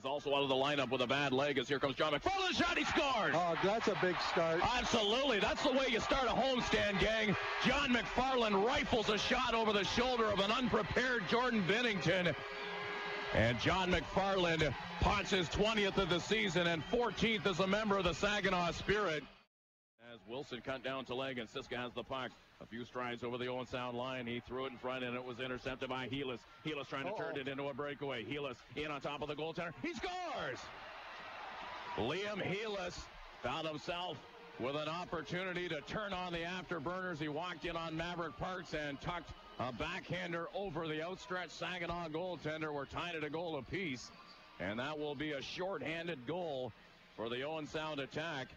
is also out of the lineup with a bad leg as here comes John McFarland. Shot, he scores! Oh, that's a big start. Absolutely. That's the way you start a homestand, gang. John McFarland rifles a shot over the shoulder of an unprepared Jordan Binnington. And John McFarland pots his 20th of the season and 14th as a member of the Saginaw Spirit. As Wilson cut down to leg and Siska has the puck. A few strides over the Owen Sound line. He threw it in front and it was intercepted by Heelis. Heelis trying to turn Uh-oh. it into a breakaway. Heelis in on top of the goaltender. He scores! Liam Heelis found himself with an opportunity to turn on the afterburners. He walked in on Mavric Parks and tucked a backhander over the outstretched Saginaw goaltender. We're tied at a goal apiece. And that will be a shorthanded goal for the Owen Sound attack.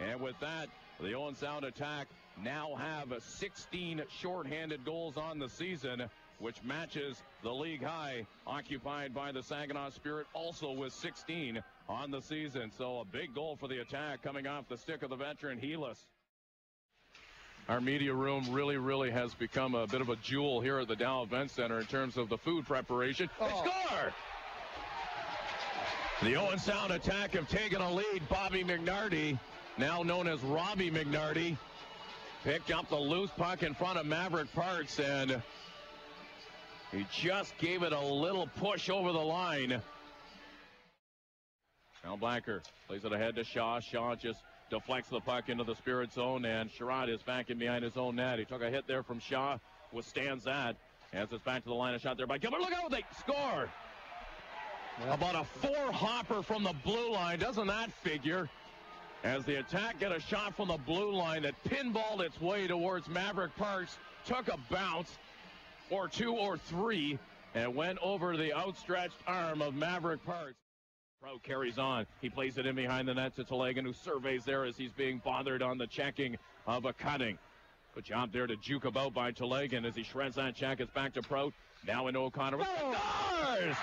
And with that, the Owen Sound attack now have 16 shorthanded goals on the season, which matches the league high occupied by the Saginaw Spirit, also with 16 on the season. So a big goal for the attack coming off the stick of the veteran Heelis. Our media room really, really has become a bit of a jewel here at the Dow Event Center in terms of the food preparation. They Oh. score! The Owen Sound attack have taken a lead. Bobby Mignardi, now known as Robby Mignardi, picked up the loose puck in front of Mavric Parks and he just gave it a little push over the line. Now Blacker plays it ahead to Shaw. Shaw just deflects the puck into the Spirit zone, and Sherrod is back in behind his own net. He took a hit there from Shaw, withstands that. As it's back to the line of shot there by Gilbert. Look out, they score! About a four hopper from the blue line. Doesn't that figure? As the attack get a shot from the blue line that pinballed its way towards Mavric Parks, took a bounce or two or three, and went over the outstretched arm of Mavric Parks. Prout carries on. He plays it in behind the net to Telegin, who surveys there as he's being bothered on the checking of a cutting. Good job there to juke about by Telegin as he shreds that check. It's back to Prout. Now into O'Connor. Oh! Scores!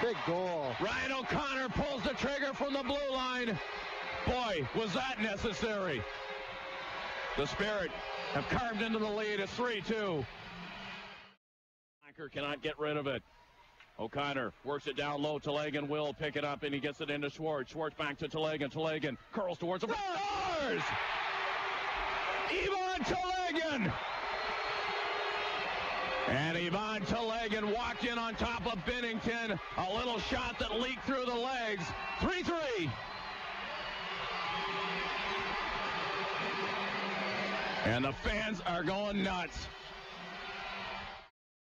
Big goal. Ryan O'Connor pulls the trigger from the blue line. Boy, was that necessary. The Spirit have carved into the lead. It's 3-2. Blacker cannot get rid of it. O'Connor works it down low. Telegin will pick it up, and he gets it into Szwarz. Szwarz back to Telegin. Telegin curls towards the Scores! Ivan Telegin! And Ivan Telegin walked in on top of Binnington. A little shot that leaked through the legs. 3-3. And the fans are going nuts.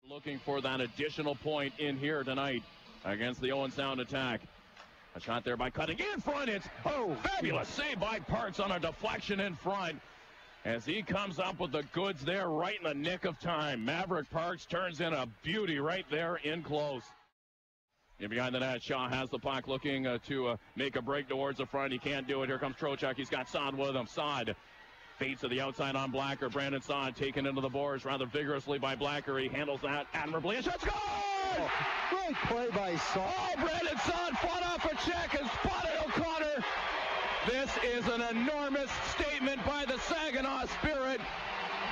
Looking for that additional point in here tonight against the Owen Sound attack. A shot there by cutting in front. It's oh fabulous save by Parks on a deflection in front. As he comes up with the goods there right in the nick of time. Mavric Parks turns in a beauty right there in close. In behind the net, Shaw has the puck looking uh, to uh, make a break towards the front. He can't do it. Here comes Trocheck. He's got Saad with him. Saad fades to the outside on Blacker. Brandon Saad taken into the boards rather vigorously by Blacker. He handles that admirably. And shot score! Great play by Saad. Oh, Brandon Saad fought off a check and spotted O'Connor. This is an enormous statement by the Saginaw Spirit.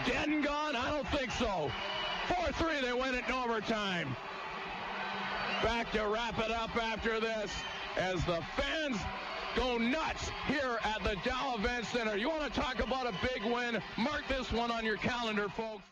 Dead and gone? I don't think so. 4-3, they win it in overtime. Back to wrap it up after this as the fans go nuts here at the Dow Event Center. You want to talk about a big win? Mark this one on your calendar, folks.